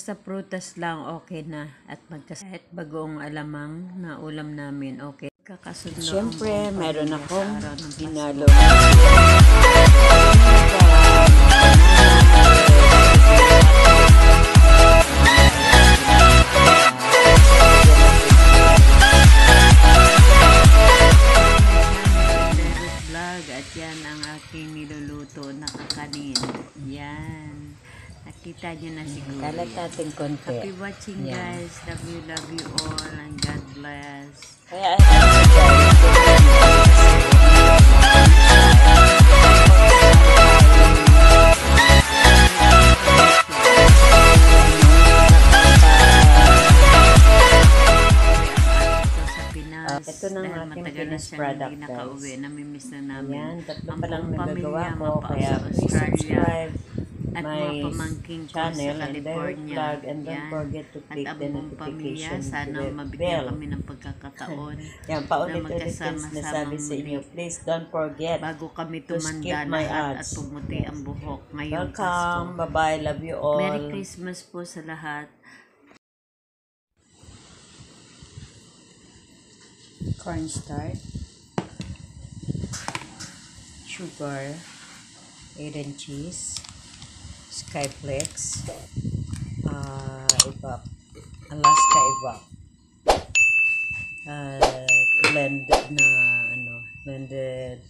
Basta prutas lang, okay na. At magkasahit bagoong alamang na ulam namin, okay. Kakasunod Siyempre, meron akong Vlog at yan ang aking niluluto na kakanin. Yan. Nakita nyo na siguro. Kalat natin konti. Happy watching Yan. guys. Love you, love you all. And God bless. Kaya Ito. Ah, ito na ang aking siyang product, guys. nakauwi. Namimiss na namin. Yan, tatlo pa lang nagagawa ko. Kaya please subscribe At my mga pamangking ko channel sa and Derek California. Vlog and don't Yan. forget to At click ang the buong pamilya, notification sana to the mabigyan bell. kami ng pagkakataon Yan, paulit-ulit yung magkasama-sama sinasabi sa inyo. Please don't forget. bago kami To tumanda skip my lahat at ads. pumuti ang buhok ngayong Welcome. Pasko. Bye-bye. Love you all. Merry Christmas po sa lahat. cornstarch, sugar, egg and cheese, skyflex, uh, evap, Alaska evap, uh, blend na ano, blended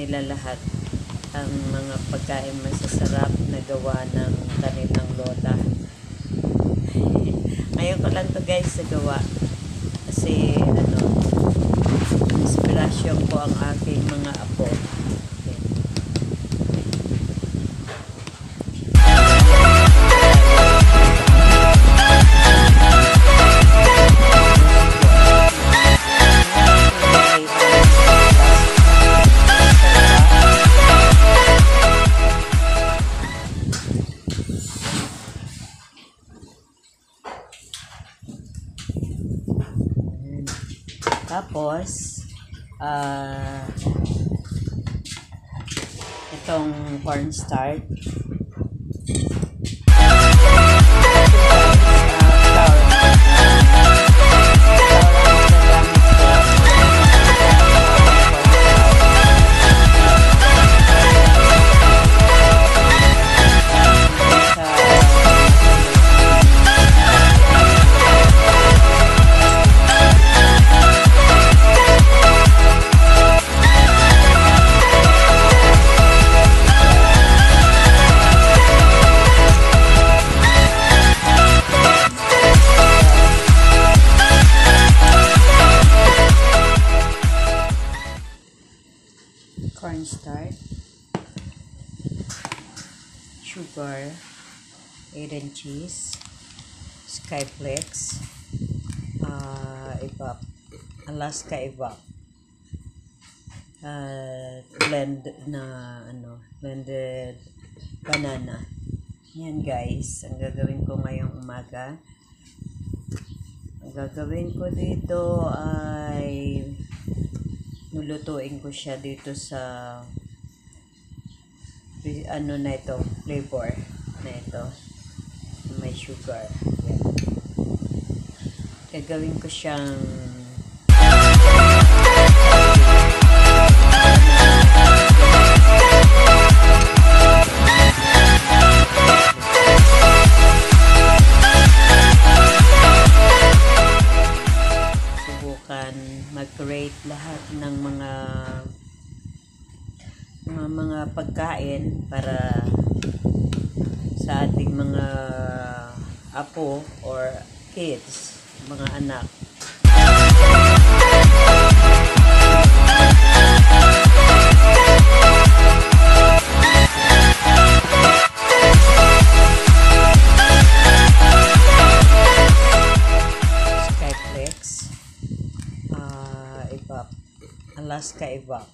nila lahat ang mga pagkain masasarap na gawa ng kanilang lola. Ngayon ko lang to guys sa gawa. Kasi ano, inspirasyon ko ang aking mga apo. Tapos, ah itong cornstarch, and cheese, skyflex, uh, evap, Alaska evap, uh, blend na ano, blended banana. Yan guys, ang gagawin ko ngayong umaga. Ang gagawin ko dito ay lulutuin ko siya dito sa ano na ito, flavor na ito may sugar. Yan. Gagawin ko siyang subukan mag-create lahat ng mga mga mga pagkain para sa ating mga apo or kids, mga anak. Skyflex, uh, Evap, Alaska Evap,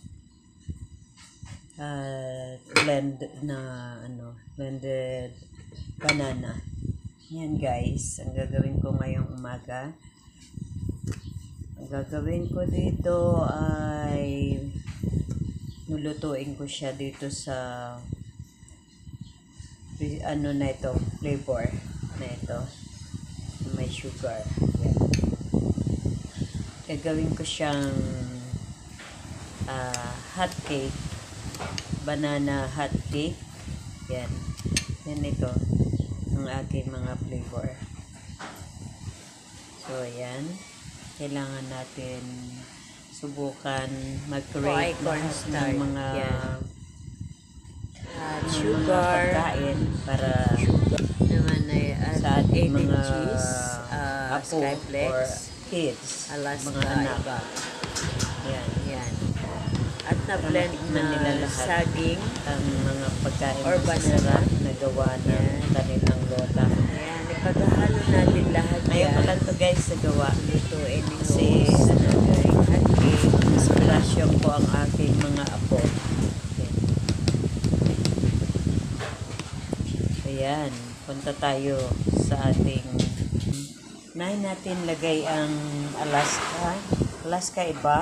uh, blend na ano, blended banana. Yan guys, ang gagawin ko ngayong umaga. Ang gagawin ko dito ay lulutuin ko siya dito sa ano na ito, flavor na ito. May sugar. Yan. Gagawin ko siyang ah, hot cake. Banana hot cake. Yan. Yan ito. Ang aking mga flavor. So, ayan. Kailangan natin subukan mag-create ng mga Yan. At ng mga sugar. pagkain para Naman ay at sa ating mga cheese. Uh, apo Skyflex. or kids, Alaska mga anak. Iba. Yan. At na-blend na nila lahat. saging. Ang mga pagkain Or na banana. na gawa ng Yan. kanilang lola. Ayan. Ipaghahalo natin lahat Ngayon ko lang to guys sa gawa. Lutuin ni Kasi Host. ano guys, Hot cake. inspirasyon ko ang aking mga apo. Yan. Ayan, punta tayo sa ating Nahin natin lagay ang Alaska. Alaska iba.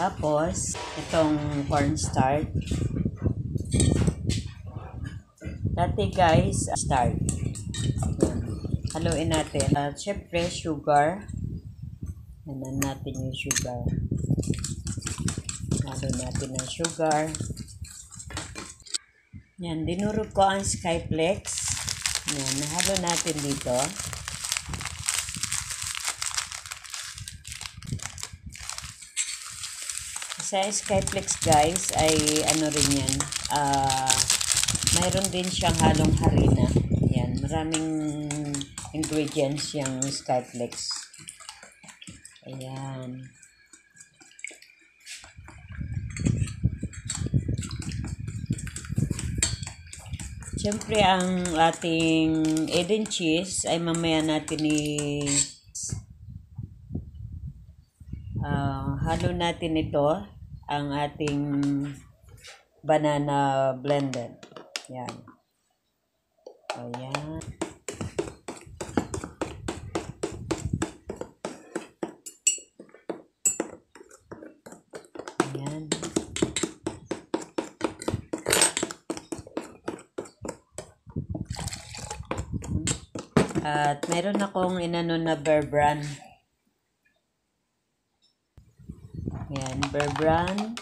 Tapos, itong cornstarch. Dati guys, start. Ayan. Haluin natin. At syempre, sugar. Hanan natin yung sugar. Halo natin ng sugar. Yan, dinurog ko ang Skyflex. Yan, nahalo natin dito. Sa Skyflex guys ay ano rin yan. Ah, mayroon din siyang halong harina. Yan, maraming ingredients yung Skyflex. Ayan. Siyempre, ang ating Eden cheese ay mamaya natin i ah, halo natin ito ang ating banana blended. Yan. Ayan. Ayan. At meron akong inano na bear brand. Yan, bear brand.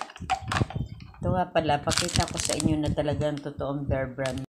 Ito nga pala, pakita ko sa inyo na talagang totoong bear brand.